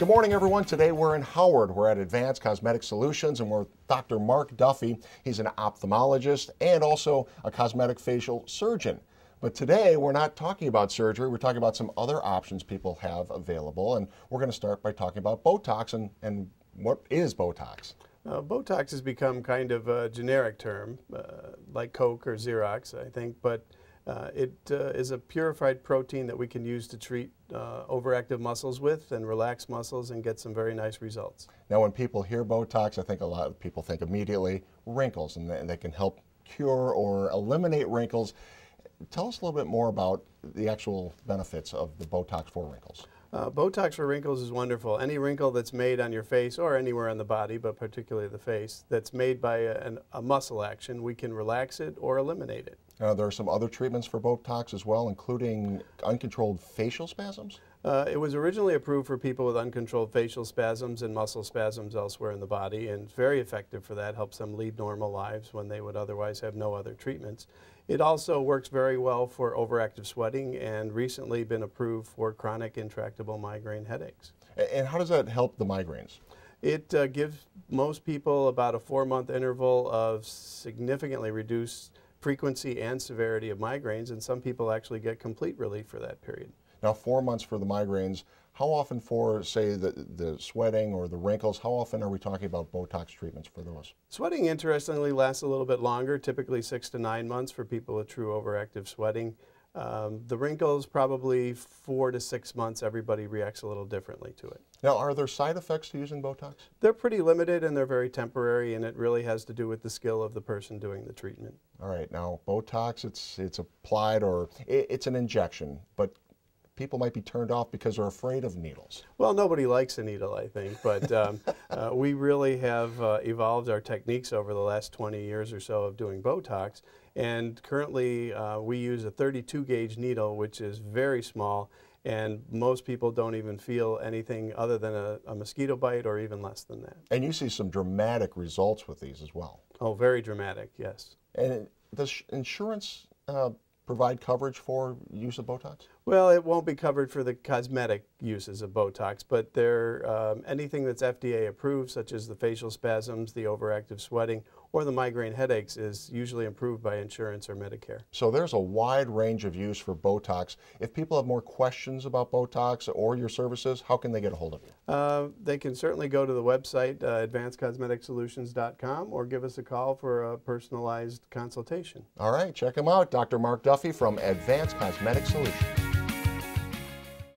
Good morning, everyone. Today we're in Howard. We're at Advanced Cosmetic Solutions and we're with Dr. Mark Duffy. He's an ophthalmologist and also a cosmetic facial surgeon. But today we're not talking about surgery, we're talking about some other options people have available. And we're going to start by talking about Botox and, and what is Botox? Uh, Botox has become kind of a generic term, uh, like Coke or Xerox, I think, but uh, it uh, is a purified protein that we can use to treat uh, overactive muscles with and relax muscles and get some very nice results. Now, when people hear Botox, I think a lot of people think immediately wrinkles, and they, and they can help cure or eliminate wrinkles. Tell us a little bit more about the actual benefits of the Botox for wrinkles. Uh, Botox for wrinkles is wonderful. Any wrinkle that's made on your face or anywhere on the body, but particularly the face, that's made by a, an, a muscle action, we can relax it or eliminate it. Uh, there are some other treatments for Botox as well, including uncontrolled facial spasms. Uh, it was originally approved for people with uncontrolled facial spasms and muscle spasms elsewhere in the body, and it's very effective for that. Helps them lead normal lives when they would otherwise have no other treatments. It also works very well for overactive sweating, and recently been approved for chronic intractable migraine headaches. And how does that help the migraines? It uh, gives most people about a four-month interval of significantly reduced frequency and severity of migraines, and some people actually get complete relief for that period. Now, four months for the migraines. How often for, say, the, the sweating or the wrinkles, how often are we talking about Botox treatments for those? Sweating, interestingly, lasts a little bit longer, typically six to nine months for people with true overactive sweating. Um, the wrinkles, probably four to six months, everybody reacts a little differently to it. Now, are there side effects to using Botox? They're pretty limited and they're very temporary, and it really has to do with the skill of the person doing the treatment. All right. Now, Botox, it's, it's applied or it, it's an injection, but people might be turned off because they're afraid of needles. Well, nobody likes a needle, I think, but um, uh, we really have uh, evolved our techniques over the last 20 years or so of doing Botox. And currently, uh, we use a 32 gauge needle, which is very small, and most people don't even feel anything other than a, a mosquito bite or even less than that. And you see some dramatic results with these as well. Oh, very dramatic, yes. And does insurance uh, provide coverage for use of Botox? Well, it won't be covered for the cosmetic uses of Botox, but there, um, anything that's FDA approved, such as the facial spasms, the overactive sweating, or the migraine headaches, is usually improved by insurance or Medicare. So there's a wide range of use for Botox. If people have more questions about Botox or your services, how can they get a hold of you? Uh, they can certainly go to the website, uh, advancedcosmeticsolutions.com, or give us a call for a personalized consultation. All right, check them out. Dr. Mark Duffy from Advanced Cosmetic Solutions.